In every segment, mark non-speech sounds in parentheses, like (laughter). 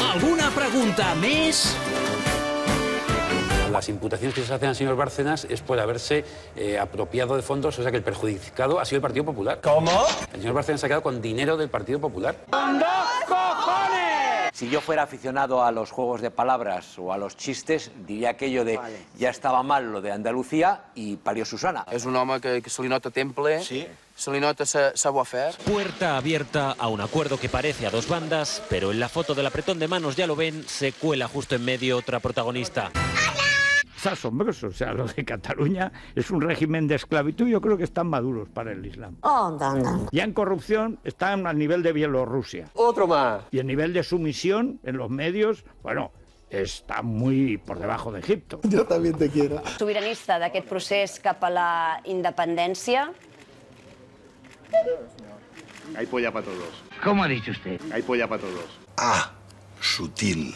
Alguna pregunta més? Las imputaciones que se hacen al señor Bárcenas es por haberse eh, apropiado de fondos, o sea que el perjudicado ha sido el Partido Popular. ¿Cómo? El señor Bárcenas se ha quedado con dinero del Partido Popular. Si yo fuera aficionado a los juegos de palabras o a los chistes, diría aquello de ya estaba mal lo de Andalucía y parió Susana. És un home que, que se li nota temple, sí. se li nota sa, savoir faire. Puerta abierta a un acuerdo que parece a dos bandas, pero en la foto del apretón de manos, ya lo ven, se cuela justo en medio otra protagonista. Es asombroso, o sea, lo de Cataluña es un régimen de esclavitud, yo creo que están maduros para el Islam. Ya en corrupción están al nivel de Bielorrusia. Otro más. Y el nivel de sumisión en los medios, bueno, está muy por debajo de Egipto. Yo también te quiero. sobiranista d'aquest procés cap a la independència. Hay polla para todos. ¿Cómo ha dicho usted? Hay polla para todos. Ah, sutil.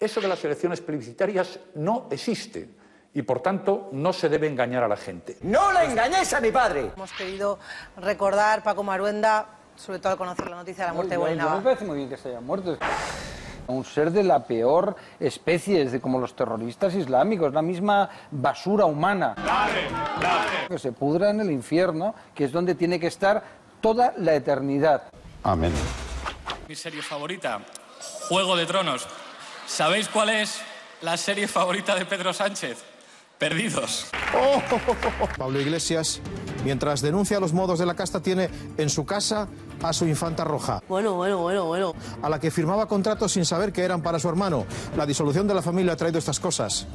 Eso de las elecciones plebiscitarias no existe y por tanto no se debe engañar a la gente. ¡No le engañéis a mi padre! Hemos querido recordar Paco Maruenda, sobre todo al conocer la noticia de la muerte de Bolinaba. me parece muy bien que se haya muerto. Un ser de la peor especie, es de como los terroristas islámicos, la misma basura humana. Que se pudra en el infierno, que es donde tiene que estar toda la eternidad. Amén. Mi serie favorita, Juego de Tronos. ¿Sabéis cuál es la serie favorita de Pedro Sánchez? Perdidos. Pablo Iglesias, mientras denuncia los modos de la casta, tiene en su casa a su infanta roja, Bueno, bueno, bueno, bueno. a la que firmaba contratos sin saber que eran para su hermano. La disolución de la familia ha traído estas cosas,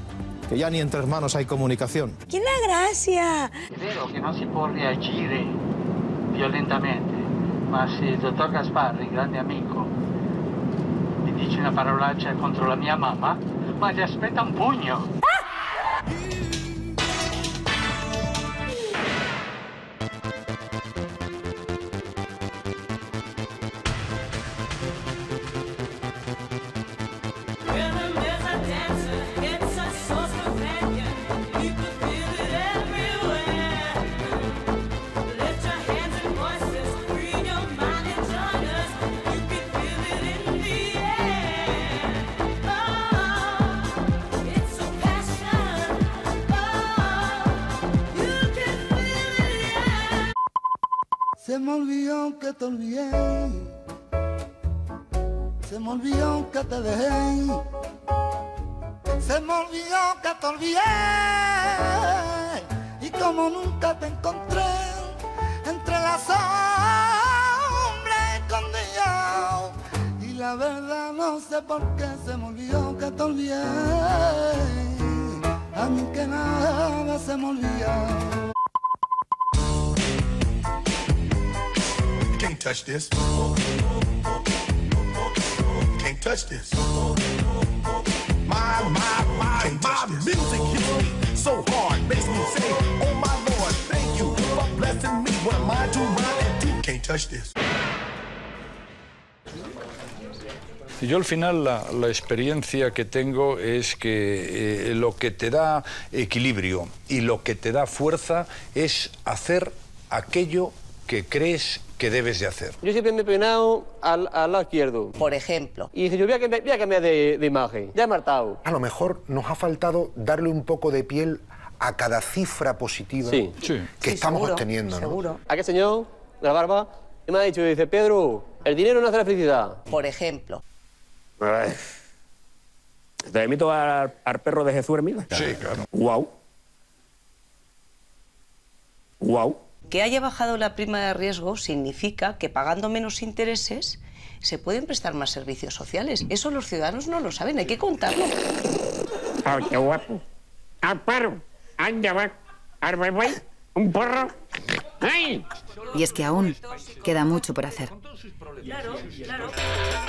que ya ni entre hermanos hay comunicación. ¡Qué gracia! È vero che non si può reagire violentamente, ma se il dottor Gasparri, grande amico, mi dice una parolaccia contro la mia mamma, ma ti aspetta un pugno. Se me olvidó que te olvidé. Se me olvidó que te dejé. Se me olvidó que te olvidé. Y como nunca te encontré entre las sombras escondidas. Y la verdad no sé por qué se me olvidó que te olvidé. A mí que nada se me olvida. Touch this. Can't touch this. My, my, my, my music hits me so hard, makes me say, Oh my Lord, thank you for blessing me. What am I to run and do? Can't touch this. Y Yo al final la, la experiencia que tengo es que eh, lo que te da equilibrio y lo que te da fuerza es hacer aquello que crees que debes de hacer. Yo siempre me he peinado al, al lado izquierdo. Por ejemplo. Y dije, yo voy a cambiar, voy a cambiar de, de imagen. Ya he martado. A lo mejor nos ha faltado darle un poco de piel a cada cifra positiva Sí. que estamos obteniendo. ¿no? Aquel señor de la barba y me ha dicho, dice, Pedro, el dinero no hace la felicidad. Por ejemplo. ¿Te invito al, al perro de Jesús Hermida? Sí, claro. Guau. Guau. Que haya bajado la prima de riesgo significa que pagando menos intereses se pueden prestar más servicios sociales. Eso los ciudadanos no lo saben, hay que contarlo. ¡Ah, qué guapo! ¡Al paro! ¡Anda, va! ¡Al bebé! ¡Un porro! ¡Ay! Y es que aún queda mucho por hacer.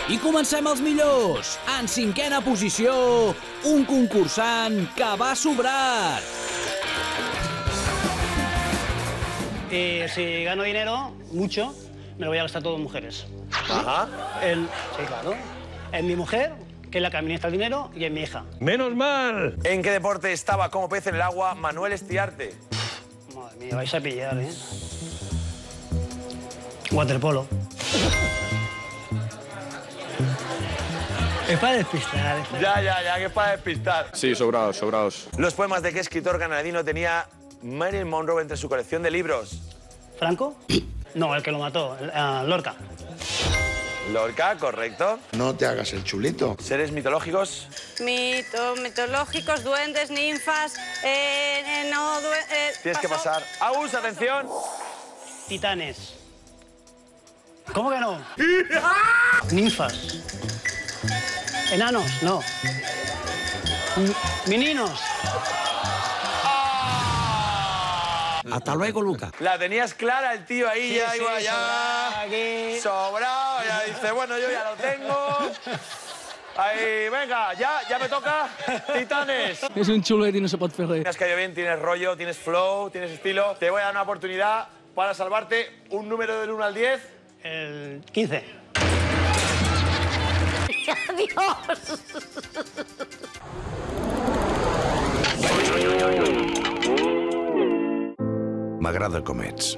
I comencem els millors. En cinquena posició, un concursant que va sobrat. Eh, si gano dinero, mucho, me lo voy a gastar todo en mujeres. Ajá. En, sí, claro. En mi mujer, que es la que administra el dinero, y es mi hija. ¡Menos mal! ¿En qué deporte estaba como pez en el agua Manuel Estiarte? Madre mía, vais a pillar, ¿eh? Waterpolo. Es para despistar. es para- Ya, ya, ya, que es para despistar. Sí, sobrados, sobrados. Los poemas de qué escritor granadino tenía Marilyn Monroe entre su colección de libros. ¿Franco? (clears throat) No, el que lo mató, ah, Lorca. Lorca, correcto. No te hagas el chulito. Seres mitológicos. Mitos, mitológicos, duendes, ninfas, eh, eh, no, due- eh, Tienes que pasar. Agus, atención. Titanes. ¿Cómo que no? (laughs) Ninfas. Enanos, no. M- Meninos. Hasta luego, Luca. La tenías clara el tío ahí, Sí, ya sí, iba ya. sobrado ya dice, bueno, yo ya lo tengo. Ahí, venga, ya, ya me toca. Titanes. És un xulet i no se fer res. Tienes caído bien, tienes rollo, tienes flow, tienes estilo. Te voy a dar una oportunidad para salvarte un número del 1 al 10. El 15. (laughs) Adiós. M'agrada com ets.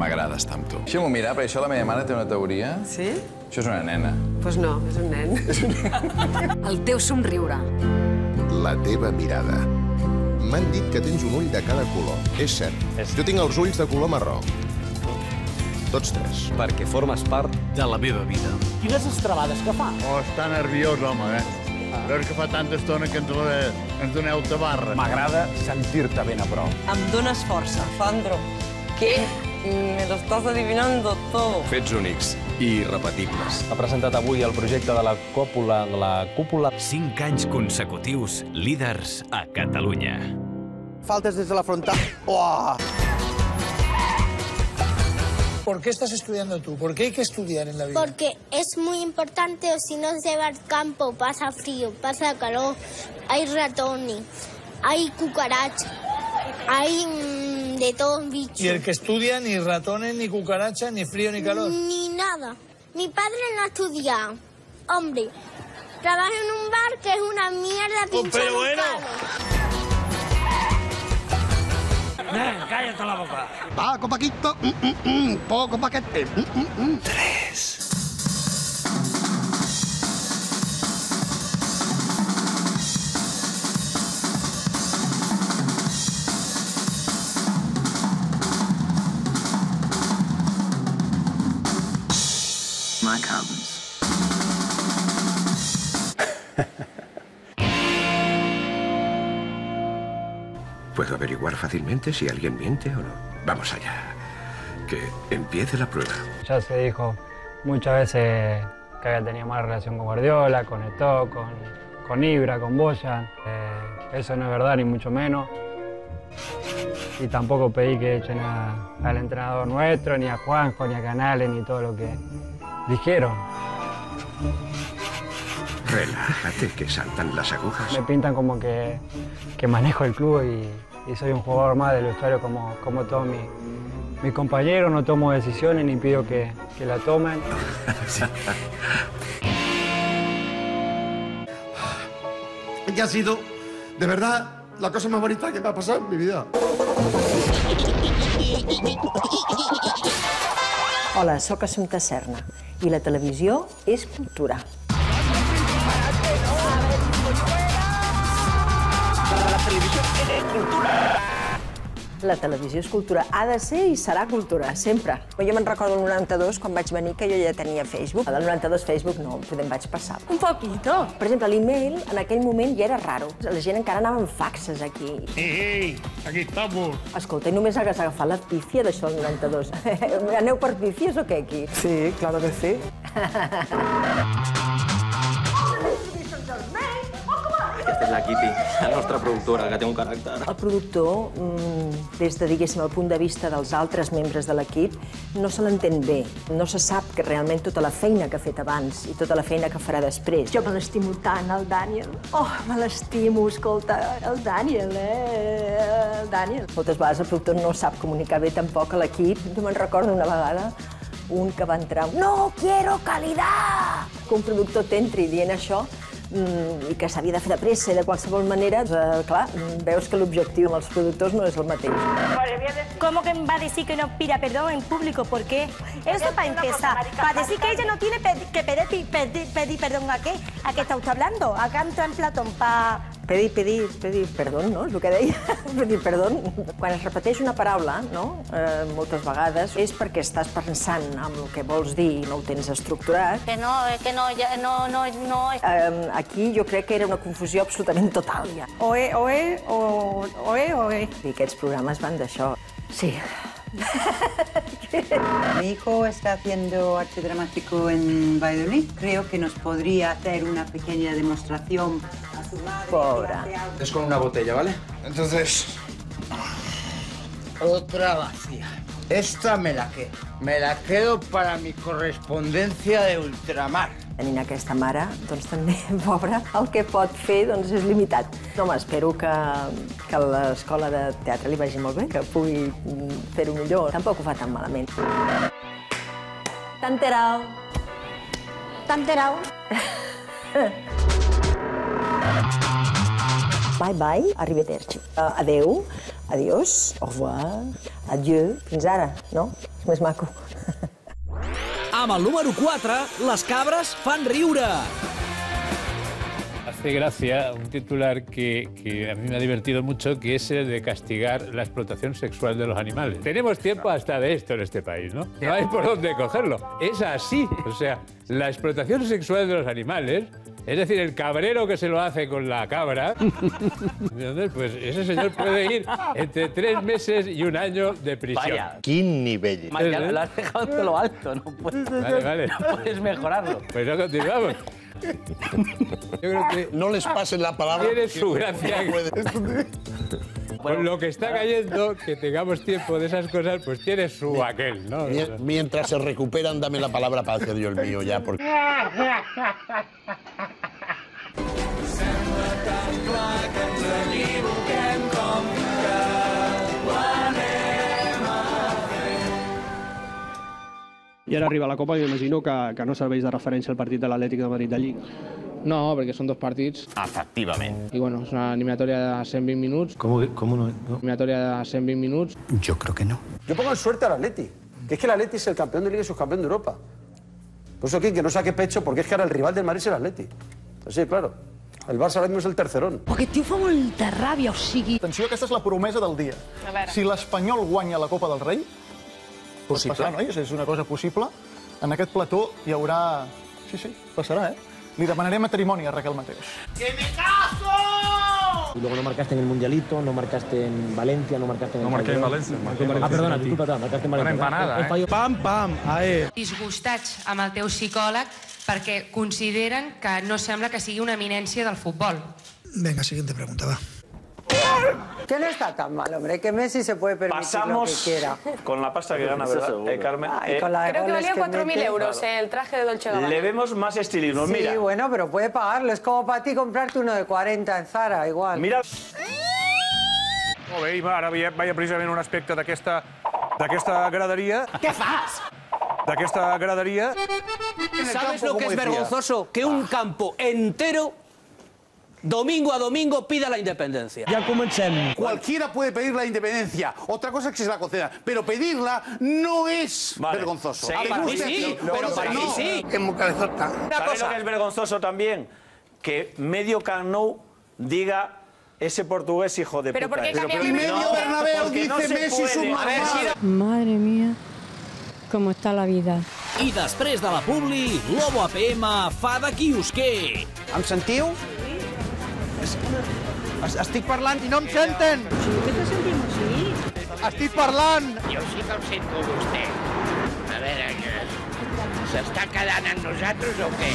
M'agrada estar amb tu. Deixa'm-ho mirar, perquè això la meva mare té una teoria. Sí? Això és una nena. Doncs pues no, és un nen. El teu somriure. La teva mirada. M'han dit que tens un ull de cada color. És cert. Jo tinc els ulls de color marró. Tots tres. Perquè formes part de la meva vida. Quines estrabades que fa? Oh, està nerviós, home, eh? Veus que fa tanta estona que ens, la- ens doneu tabarra. M'agrada sentir-te ben a prop. Em dones força. Sandro. Què? Me lo estás adivinando todo. Fets únics i irrepetibles. Ha presentat avui el projecte de la còpula, la cúpula... Cinc anys consecutius líders a Catalunya. Faltes desde la frontal. ¡Oh! ¿Por qué estás estudiando tú? ¿Por qué hay que estudiar en la vida? Porque es muy importante, o si no se va al campo, pasa frío, pasa calor, hay ratones, hay cucarachas, hay mm, de todos bichos. Y el que estudia ni ratones, ni cucarachas, ni frío, ni calor. Ni nada. Mi padre no ha estudiado. Hombre, trabaja en un bar que es una mierda pinchar pero un bueno. Cállate la boca. Paco Paquito, mm, mm, mm, poco paquete. mm, mm, mm. Tres. Si alguien miente o no. Vamos allá. Que empiece la prueba. Ya se dijo muchas veces que había tenido mala relación con Guardiola, con Eto'o, con, con Ibra, con Boyan. Eh, eso no es verdad, ni mucho menos. Y tampoco pedí que echen a- al entrenador nuestro, ni a Juanjo, ni a Canales, ni todo lo que dijeron. Relájate, que saltan las agujas. Me pintan como que, que manejo el club y, y soy un jugador más del vestuario como, como todos mis mis compañeros. No tomo decisiones ni pido que, que la tomen. (laughs) Que ha sido, de verdad, la cosa más bonita que me ha pasado en mi vida. Hola, sóc Assumpta Serna i la televisió és cultura. La televisió és cultura. Ha de ser i serà cultura, sempre. Jo me'n recordo el 92, quan vaig venir, que jo ja tenia Facebook. Del 92 Facebook no, potser em vaig passar. Un poquito. Per exemple, l'email en aquell moment ja era raro. La gent encara anava amb faxes aquí. Ei, aquí estamos. Escolta, i només hagués agafat la pífia d'això del 92. (laughs) Aneu per pífies o què, aquí? Sí, claro que sí. (laughs) Aquesta és la Kitty, la nostra productora, que té un caràcter. El productor, mm, des de, diguéssim, el punt de vista dels altres membres de l'equip, no se l'entén bé. No se sap que realment tota la feina que ha fet abans i tota la feina que farà després. Jo me l'estimo tant, el Daniel. Oh, me l'estimo, escolta, el Daniel, eh? El Daniel. Moltes vegades el productor no sap comunicar bé tampoc a l'equip. Jo me'n recordo una vegada un que va entrar... No quiero calidad! Que un productor t'entri dient això i que s'havia de fer de pressa i de qualsevol manera, eh, clar, mm, veus que l'objectiu amb els productors no és el mateix. ¿Cómo que va a decir que no pida perdón en público? ¿Por qué? Eso para empezar. Para decir que ella no tiene que pedir, pedir, pedir perdón a qué? ¿A qué está usted hablando? A canto en Platón, para... Pedir, pedir, pedir perdó, no? És el que deia. (laughs) pedir perdó. Quan es repeteix una paraula, no? Eh, moltes vegades, és perquè estàs pensant en el que vols dir i no ho tens estructurat. Que no, eh, que no, ya, no, no, no... Eh, aquí jo crec que era una confusió absolutament total, ja. Oe, oe, o, oe, oe. I aquests programes van d'això. Sí. (laughs) Mi hijo está haciendo arte dramático en Valladolid. Creo que nos podría hacer una pequeña demostración. Pobre. Es con una botella, ¿vale? Entonces, otra vacía. Esta me la quedo. Me la quedo para mi correspondencia de ultramar. Tenint aquesta mare, doncs també, (laughs) pobra, el que pot fer doncs, és limitat. No, home, espero que, que a l'escola de teatre li vagi molt bé, que pugui fer-ho millor. Tampoc ho fa tan malament. T'ha enterat? (laughs) Bye bye, arrivederci. Uh, adeu, adiós, au revoir, adieu. Fins ara, no? És més maco. Amb el número 4, les cabres fan riure. Hace gracia un titular que, que a mí me ha divertido mucho, que es el de castigar la explotación sexual de los animales. Tenemos tiempo hasta de esto en este país, ¿no? No hay por dónde cogerlo. Es así. O sea, la explotación sexual de los animales, es decir, el cabrero que se lo hace con la cabra, (laughs) ¿entiendes? pues ese señor puede ir entre tres meses y un año de prisión. Vaya. Quin nivell. María, lo has dejado en lo alto, no puedes, Vale, vale. no puedes mejorarlo. Pues no continuamos. Yo creo que No les pasen la palabra. tiene su gracia. (laughs) Con lo que está cayendo, que tengamos tiempo de esas cosas, pues tiene su aquel, Mientras se recuperan, dame la palabra para hacer yo el mío ya, porque... (laughs) I ara arriba la Copa i m'imagino que, que no serveix de referència al partit de l'Atlètic de Madrid de Lliga. No, perquè són dos partits. Efectivament. I bueno, és una eliminatòria de 120 minuts. Com, com no? Eliminatòria de 120 minuts. Yo creo que no. Yo pongo en suerte al Atleti, que es que el Atleti es el campeón de Liga y subcampeón de Europa. Por eso aquí que no saque pecho, porque es que ahora el rival del Madrid es el Atleti. Sí, claro. El Barça ahora mismo es el tercerón. Aquest tio fa molta ràbia, o sigui... Atenció, aquesta és la promesa del dia. A veure. Si l'Espanyol guanya la Copa del Rei, pot Possible. passar, nois, és una cosa possible. En aquest plató hi haurà... Sí, sí, passarà, eh? Li demanaré matrimoni a Raquel Mateos. ¡Que me caso! Y luego no marcaste en el Mundialito, no marcaste en Valencia, no marcaste en No el marqué en. Valencia, marqué en Ah, Valencia. perdona, disculpa, marcaste en Valencia. Una empanada, eh? fallo- Pam, pam, ae. disgustats amb el teu psicòleg perquè consideren que no sembla que sigui una eminència del futbol. Venga, siguiente pregunta, va. Que no está tan mal, hombre, que Messi se puede permitir Pasamos lo que quiera. con la pasta que gana, ¿verdad? Eh, Carmen. Ay, Eh, con la de Creo que valía 4.000 mete. euros eh, el traje de Dolce Gabbana. Le vemos más estilismo. Sí, Mira, bueno, pero puede pagarlo. Es como para ti comprarte uno de 40 en Zara, igual. mira. Molt bé, i va, ara veiem, veiem precisament un aspecte d'aquesta graderia. Què fas? D'aquesta graderia. ¿Sabes lo que es vergonzoso? Que un campo entero, domingo a domingo, pida la independencia. Ya comencem. Cualquiera puede pedir la independencia. Otra cosa es que se la conceda. Pero pedirla no es Vale. vergonzoso. Seguimos. ¿A mí sí, no? pero No, para no. mí sí. Es muy cabezota. ¿Sabes lo que es vergonzoso también? Que medio Camp Nou diga ese portugués hijo de Pero puta. ¿por qué es". cambia Y medio Bernabéu porque no dice se Messi su mamá. Madre mía, com està la vida. I després de la Publi, Lobo APM fa de quiosquer. Em sentiu? Es- Estic parlant i no em senten. Sí, que te sentim així? Estic parlant. Jo sí que el sento, vostè. A veure, que s'està quedant amb nosaltres o què?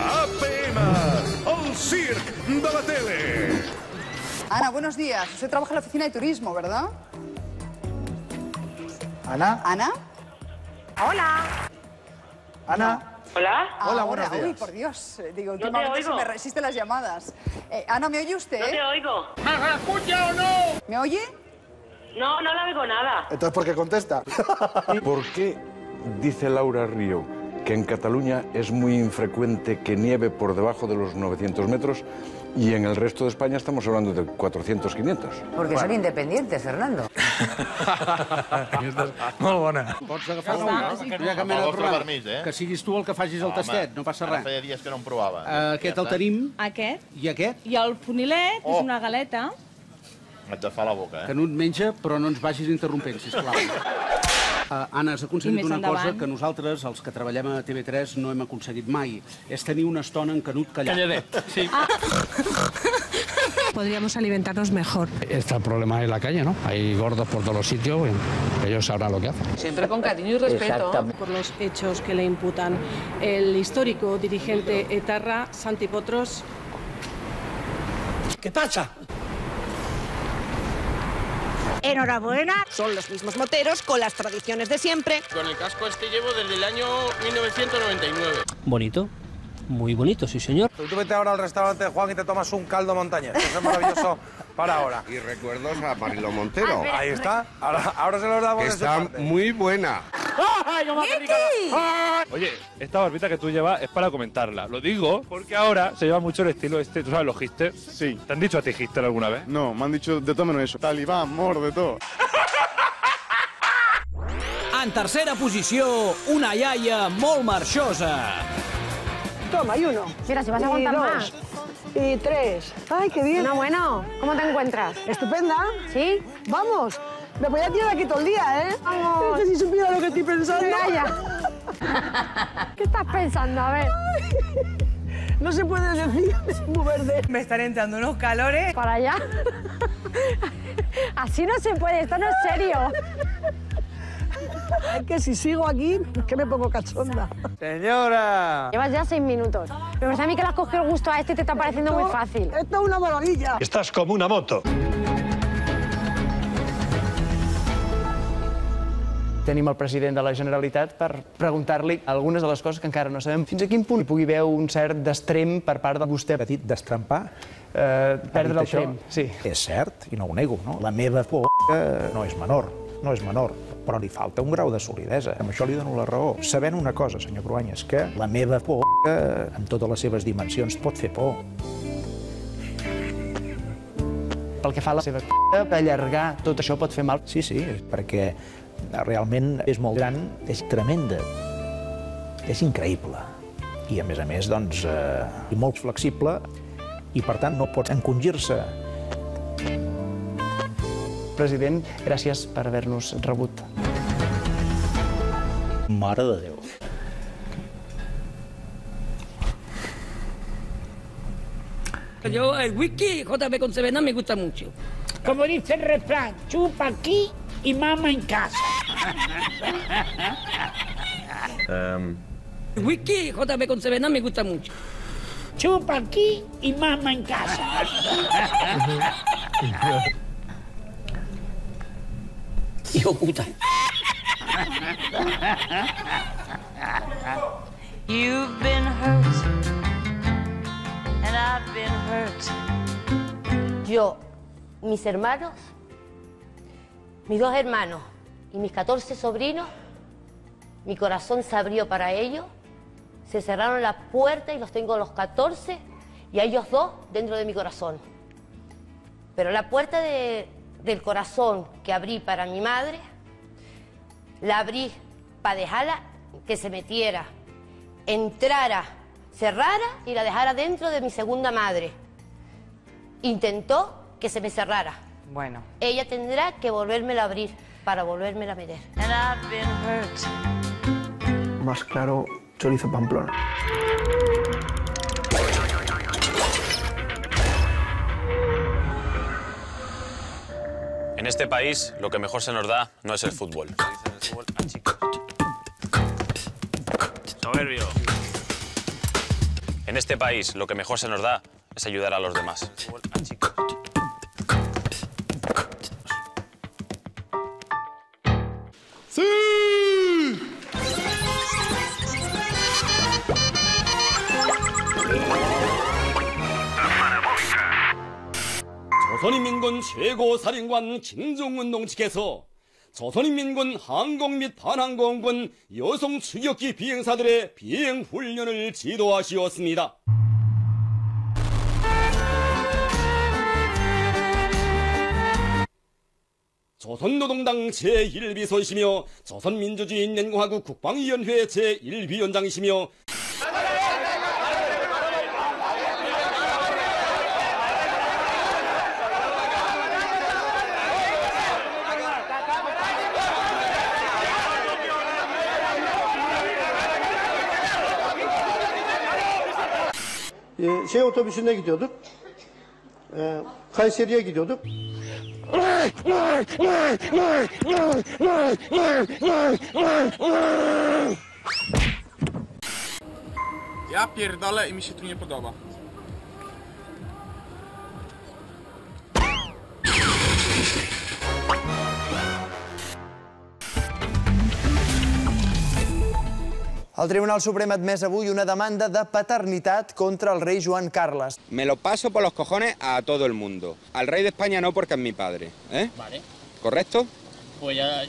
APM, el circ de la tele. Ana, buenos días. Usted trabaja en la oficina de turismo, ¿verdad? Ana. Ana. Hola. Ana. Hola. Hola, buenos Uy, días. por Dios. Eh, Digo, No te últimamente se me resisten las llamadas. Eh, Ana, ¿me oye usted? No te oigo. ¿Me escucha o no? ¿Me oye? No, no la oigo nada. Entonces, ¿por qué contesta? (laughs) ¿Por qué dice Laura Río que en Cataluña es muy infrecuente que nieve por debajo de los 900 metros y en el resto de España estamos hablando de 400, 500? Porque son independientes, Fernando. (laughs) Molt bona. Pots agafar Ja una? Sí, Que Vols problema. permís, eh? Que siguis tu el que facis el Home, tastet, no passa res. feia dies que no em provava. Uh, aquest Ja el tenim. Aquest. I aquest? I el funilet Oh. és una galeta. Et de fa la boca, eh? Que no et menja, però no ens vagis interrompent, sisplau. (laughs) Uh, Anna, has aconseguit una endavant. cosa que nosaltres, els que treballem a TV3, no hem aconseguit mai. És tenir una estona en Canut callat. Calladet, sí. Podríamos alimentarnos mejor. Está el problema en la calle, ¿no? Hay gordos por todos los sitios, y ellos sabrán lo que hacen. Siempre con cariño y respeto. Por los hechos que le imputan el histórico dirigente etarra Santi Potros. ¿Qué pasa? Enhorabuena. Son los mismos moteros con las tradiciones de siempre. Con el casco este llevo desde el año 1999. Bonito. Muy bonito, sí, señor. Tú vete ahora al restaurante Juan y te tomas un caldo montañés. Eso es maravilloso (laughs) para ahora. Y recuerdos a Marilo Montero. Ahí está. Ahora, ahora se los damos Que de su está parte. muy buena. (laughs) Oye, esta barbita que tú llevas es para comentarla. Lo digo porque ahora se lleva mucho el estilo este. ¿Tú sabes los hipsters? Sí. ¿Te han dicho a ti hipster alguna vez? No, m'han dit de tot menos eso. Talibán, mort, de tot. (laughs) En tercera posició, una iaia molt marxosa. Toma, y uno. Mira, si vas a Y aguantar dos. más. Y tres. Ay, qué bien. No, bueno, ¿cómo te encuentras? Estupenda. ¿Sí? Vamos. Me voy a tirar aquí todo el día, ¿eh? Vamos. Es que si supiera lo que estoy pensando. Calla. (laughs) ¿Qué estás pensando? A ver. No se puede decir, es muy verde. Me están entrando unos calores. Para allá. (laughs) Así no se puede, esto no es serio. Es que si sigo aquí, es que me pongo cachonda. Señora. Llevas ya seis minutos. Me parece a mí que le has cogido el gusto a este y te está pareciendo muy fácil. Esto es una maravilla. Estás como una moto. Tenim el president de la Generalitat per preguntar-li algunes de les coses que encara no sabem. Fins a quin punt hi pugui haver un cert destrem per part de vostè? Petit destrempar? Eh, perdre el trem, sí. És cert, i no ho nego, no? La meva por no és menor, no és menor, però li falta un grau de solidesa. Amb això li dono la raó. Sabent una cosa, senyor Cruanyes, que la meva por, amb totes les seves dimensions, pot fer por. Pel que fa a la seva c***, allargar tot això pot fer mal. Sí, sí, perquè realment és molt gran, és tremenda, és increïble. I, a més a més, doncs, eh, i molt flexible, i, per tant, no pot encongir-se. President, gràcies per haver-nos rebut. Mare de Déu. Yo el whisky JB con Sevena me gusta mucho. Como dice el refrán, chupa aquí y mama en casa. El whisky JB con Sevena me gusta mucho. Chupa aquí y mama en casa. (laughs) Hijo puta. You've been hurt, and I've been hurt. Yo, mis hermanos, mis dos hermanos y mis 14 sobrinos, mi corazón se abrió para ellos, se cerraron las puertas y los tengo los 14 y a ellos dos dentro de mi corazón. Pero la puerta de- del corazón que abrí para mi madre, la abrí para dejarla que se metiera, entrara, cerrara y la dejara dentro de mi segunda madre. Intentó que se me cerrara. Bueno. Ella tendrá que volvérmela a abrir para volvérmela a meter. Más claro, chorizo Pamplona. En este país, lo que mejor se nos da no es el fútbol. Soberbio. En este país, lo que mejor se nos da es ayudar a los demás. 조선인민군 최고 사령관 김정은동 측에서 조선인민군 항공 및 반항공군 여성 추격기 비행사들의 비행 훈련을 지도하시었습니다. 조선노동당 제1비서이시며 조선민주주의인연공화국 국방위원회 제1위원장이시며 Ee, şey otobüsünde gidiyorduk. Ee, Kayseri'ye gidiyorduk. Ja pierdolę i mi się tu nie podoba. El Tribunal Suprem ha admès avui una demanda de paternitat contra el rei Joan Carles. Me lo paso por los cojones a todo el mundo. Al rey de España no porque es mi padre. ¿eh? Vale. ¿Correcto? Pues ya,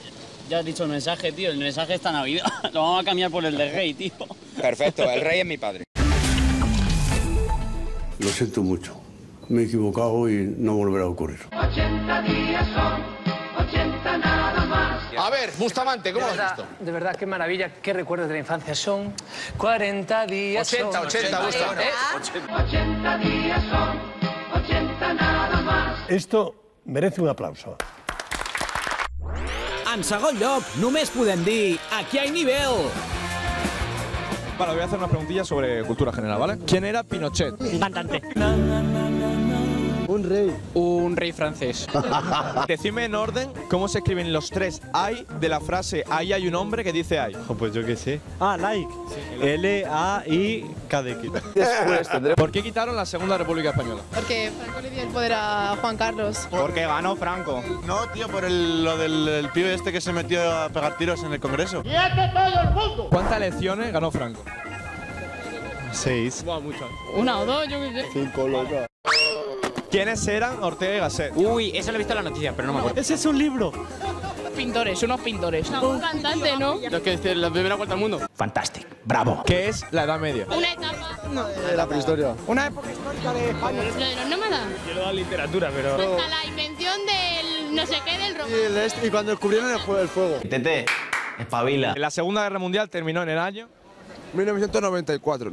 ya has dicho el mensaje, tío. El mensaje está Navidad. (laughs) Lo vamos a cambiar por el de rey, tío. Perfecto, el rey es mi padre. Lo siento mucho. Me he equivocado y no volverá a ocurrir. 80 días son, 80 nada. A ver, Bustamante, ¿cómo lo has visto? De verdad, qué maravilla, qué recuerdos de la infancia. Son 40 días. 80, son 80, Bustamante. 80 días son, 80 nada más. Esto merece un aplauso. En segon lloc, només podem dir aquí hay nivel. Vale, voy a hacer una preguntilla sobre cultura general, ¿vale? ¿Quién era Pinochet? Cantante. Un rey. Un rey francés. (laughs) Decidme en orden cómo se escriben los tres hay de la frase ahí hay un hombre que dice hay. Pues yo qué sé. Ah, like. L-A-I-K-D-X. ¿Por qué quitaron la Segunda República Española? Porque Franco le dio el poder a Juan Carlos. Porque ganó Franco. No, tío, por el- lo del el pibe este que se metió a pegar tiros en el Congreso. ¿Cuántas elecciones ganó Franco? Seis. Buah, muchas. Una o dos, yo qué sé. Cinco, loca. ¿Quiénes eran Ortega y Gasset? Uy, eso lo he visto en la noticia, pero no me acuerdo. Ese es un libro. Pintores, unos pintores. un cantante, ¿no? Los que dicen la primera vuelta al mundo. Fantástico, bravo. ¿Qué es la Edad Media? Una etapa. No. la prehistoria. Una época histórica de España. Lo de los nómadas. Yo le he dado literatura, pero... Hasta la invención del no sé qué del robo. Y, cuando descubrieron el, el fuego. Tete, espabila. La Segunda Guerra Mundial terminó en el año... 1994.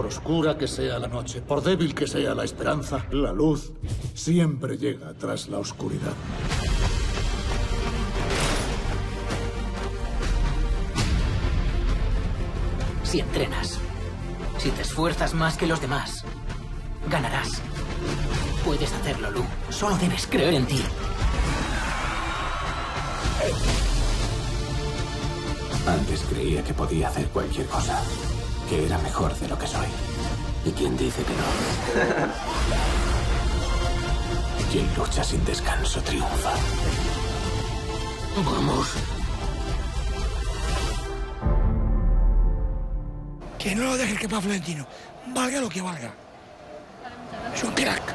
Por oscura que sea la noche, por débil que sea la esperanza, la luz siempre llega tras la oscuridad. Si entrenas, si te esfuerzas más que los demás, ganarás. Puedes hacerlo, Lu. Solo debes creer en ti. Antes creía que podía hacer cualquier cosa, que era mejor de lo que soy. ¿Y quién dice que no? Quien lucha sin descanso triunfa. Vamos. Que no lo deje que para Florentino. Valga lo que valga. Es un crack.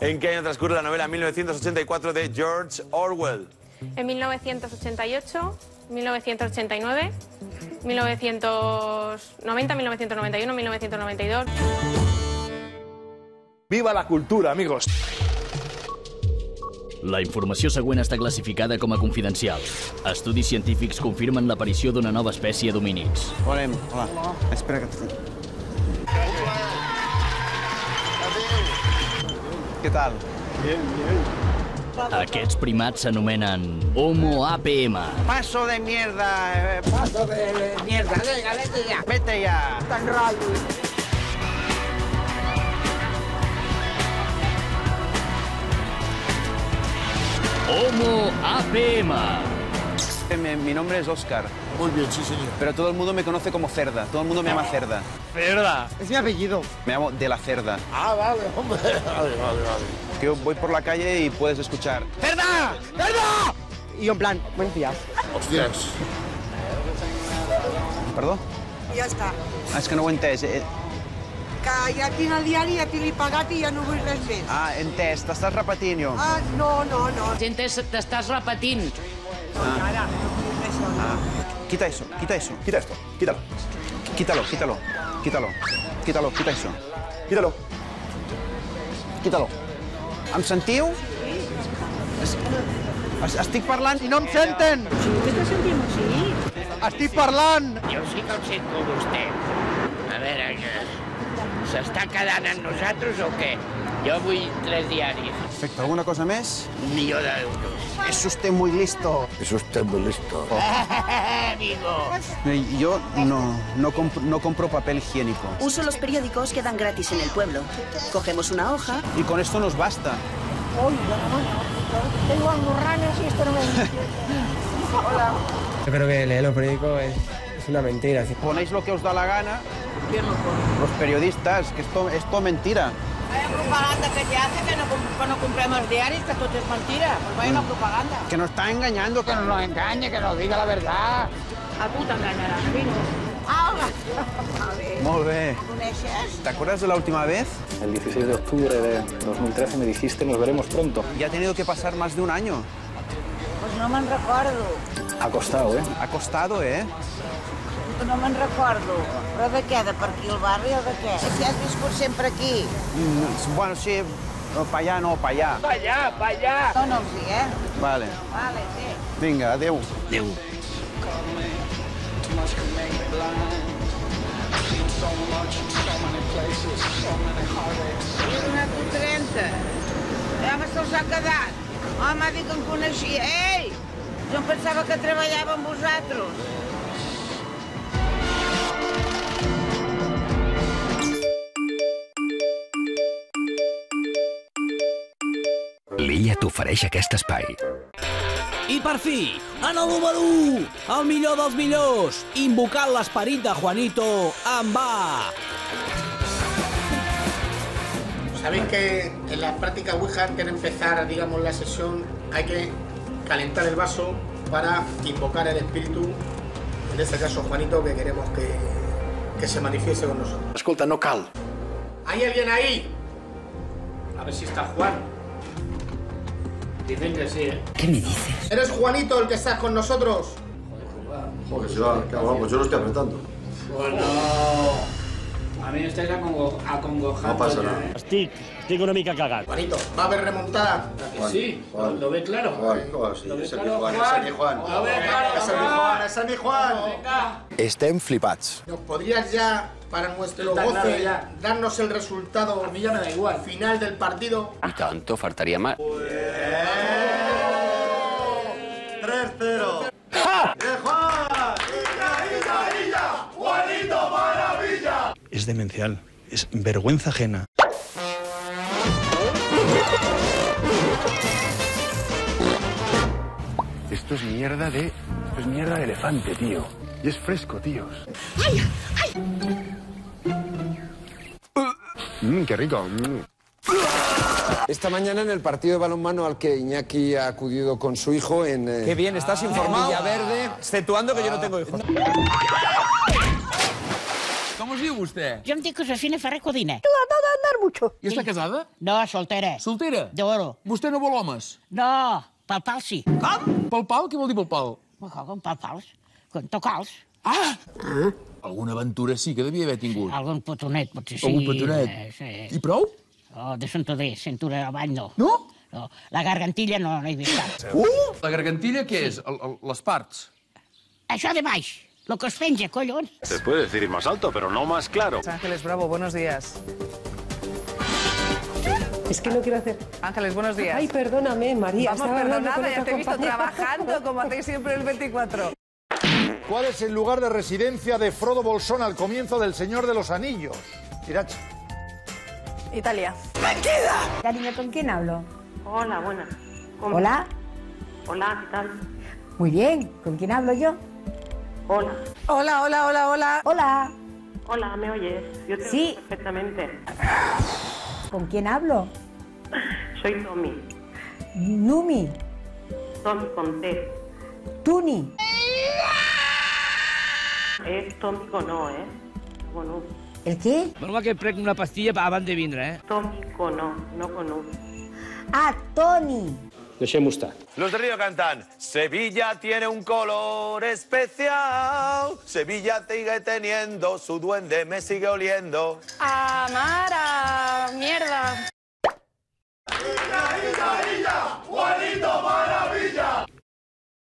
¿En qué año transcurre la novela 1984 de George Orwell? En 1988, 1989, 1990, 1991, 1992. Viva la cultura, amigos. La informació següent està classificada com a confidencial. Estudis científics confirmen l'aparició d'una nova espècie d'homínids. Hola, hola. Espera que. ¿Qué tal? Bien, bien. Aquests primats s'anomenen Homo APM. Paso de mierda, eh, paso de mierda. Venga, vete ya. Vete ya. Tan rápido. Homo APM. Mi, mi nombre es Oscar. Muy bien, sí, señor. Pero todo el mundo me conoce como Cerda. Todo el mundo me llama Cerda. Cerda. Es mi apellido. Me llamo De la Cerda. Ah, vale, hombre. (laughs) Vale, vale, vale. Que yo voy por la calle y puedes escuchar. ¡Cerda! ¡Cerda! Y yo en plan, buenos días. Hostias. Perdó? Ja està. Ah, és que no ho he entès. Eh, Que ja tinc el diari, ja t'he pagat i ja no vull res més. Ah, entès. T'estàs repetint, jo. Ah, no, no, no. Gent, t'estàs repetint. Ah. Ara, no vull res més. Ah. Quita eso, quita eso. Quita esto, quítalo. Quítalo, quítalo. Quítalo. Quítalo, quita eso. Quítalo. Quítalo. Em sentiu? Es- es- Estic parlant i no em senten! Sí, m'estàs sentint així? Estic parlant! Jo sí que el sento vostè. A veure, que s'està quedant amb nosaltres o què? Jo vull tres diaris. Perfecte, alguna cosa més? Un milió d'euros. És usted muy listo. Es usted muy listo. (laughs) Amigo. Yo no, no, compro, no compro papel higiénico. Uso los periódicos que dan gratis en el pueblo. Cogemos una hoja. Y con esto nos basta. Tengo almorranas y esto no me... (laughs) Hola. Yo creo que leer los periódicos es, es una mentira. Ponéis lo que os da la gana. Los periodistas, que esto es todo mentira. Vaya propaganda que te hace que no, que no compremos diaris, que todo es mentira. Pues vaya una propaganda. Que nos está engañando. Que no nos engañe, que nos diga la verdad. A puta engañarà, vino. Ah, Molt bé. ¿Te acuerdas de la última vez? El 16 de octubre de 2013 me dijiste nos veremos pronto. Ya ha tenido que pasar más de un año. Pues no me'n recordo. Ha costado, ¿eh? Ha costado, ¿eh? No me'n recordo. Però de què? De per aquí al barri o de què? Si has viscut sempre aquí. Mm, Bueno, sí, para allá no. Pa allà, pa allà. No, no, sí, eh? Vale. Vale, sí. Vinga, adeu. Adeu. He donat un 30. Ja me se'ls ha quedat. Home, dic que em coneixia. Ei! Jo em pensava que treballava amb vosaltres. T'ofereix aquest espai. I per fi, en el número 1, el millor dels millors, invocant l'esperit de Juanito, en va! Sabéis que en la práctica Ouija, antes de empezar, digamos, la sesión, hay que calentar el vaso para invocar el espíritu, en este caso Juanito, que queremos que, que se manifieste con nosotros. Escolta, no cal. ¿Hay alguien ahí? A ver si está Juan. Dicen que sí, ¿eh? ¿Qué me dices? ¿Eres Juanito el que estás con nosotros? Joder, si va, que vamos, yo lo estoy apretando. Bueno, a mí me estáis acongo- acongojando. No pasa ya, nada. ¿eh? Estic, estic una mica cagat. Juanito, ¿va a haber remontada? Juan, sí, Juan. ¿lo ve claro? Juan, Juan, sí, ¿Lo ve claro, Juan, mi Juan. Lo ve claro, Ese es mi Juan, es mi Juan. Estem flipats. ¿Nos podrías ya, para nuestro Está goce, claro darnos el resultado a mí ya me da igual. final del partido? I tant, faltaria más. 3-0. Es demencial. Es vergüenza ajena. Esto es mierda de. Esto es mierda de elefante, tío. Y es fresco, tíos. Mmm, qué rico. mm. Esta mañana en el partido de balonmano al que Iñaki ha acudido con su hijo en... eh, Qué bien, estás informado. en Villaverde. Exceptuando que yo no tengo hijos. Es diu vostè? Jo em dic Josefina Ferrer Codina. Has dado a andar mucho. I està casada? No, soltera. Soltera? D'oro. Vostè no vol homes? No, pel pal sí. Com? Pel pal? Què vol dir pel pal? Com pel pals? Com tocals. Ah! Alguna aventura sí que devia haver tingut. Algun potonet, potser sí. Algun potonet? Eh, sí. I prou? Oh, de Santander, cintura avall no. No? no. La gargantilla no, no he vist cap. Uh! La gargantilla què és? El, el, les parts? Això de baix, lo que es penja, collons. Se puede decir más alto, pero no más claro. Ángeles Bravo, buenos días. Es que no quiero hacer. Ángeles, buenos días. Ay, perdóname, María. Vamos, perdonada, ya te he visto trabajando como hacéis siempre el 24. ¿Cuál es el lugar de residencia de Frodo Bolsón al comienzo del Señor de los Anillos? Irache. Italia. Cariño, ¿con quién hablo? Hola, buenas. Hola. Hola, ¿qué tal? Muy bien, ¿con quién hablo yo? Hola. Hola, hola, hola, hola. Hola, Hola, ¿me oyes? Yo te Sí. oigo perfectamente. ¿con quién hablo? Soy Tommy. Numi, Tommy con T. Tuni. Es Tommy con O, ¿eh? Con U. ¿El qué? Normal que prenc una pastilla abans de vindre, eh? Tommy con O, no con U. Ah, Toni. Deixem-ho estar. Los de Río cantan, Sevilla tiene un color especial, Sevilla sigue teniendo, su duende me sigue oliendo. Amara, mierda. Juanito